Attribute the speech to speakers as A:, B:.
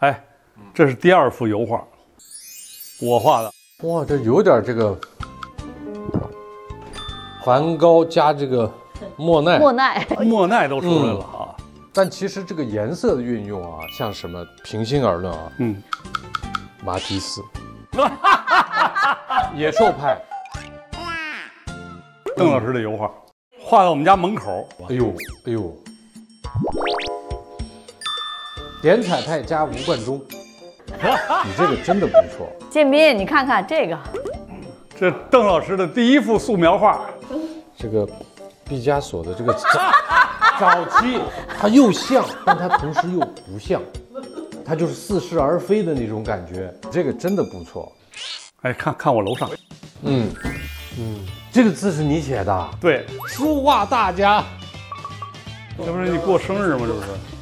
A: 哎，这是第二幅油画，我画的。
B: 哇，这有点这个梵高加这个莫奈，
C: 莫奈，
A: 莫奈都出来了啊。
B: 但其实这个颜色的运用啊，像什么？平心而论啊，
A: 嗯，
B: 马蒂斯，野兽派，
A: 邓老师的油画画到我们家门口。
B: 哎呦哎呦，点彩派加吴冠中，你这个真的不错。
C: 建斌，你看看这个，
A: 这邓老师的第一幅素描画，
B: 这个毕加索的这个早早期，它又像，但它同时又不像，它就是似是而非的那种感觉。这个真的不错。
A: 哎，看看我楼上，
B: 嗯嗯，这个字是你写的？
A: 对，
B: 书画大家。
A: 这不是你过生日吗？这不是。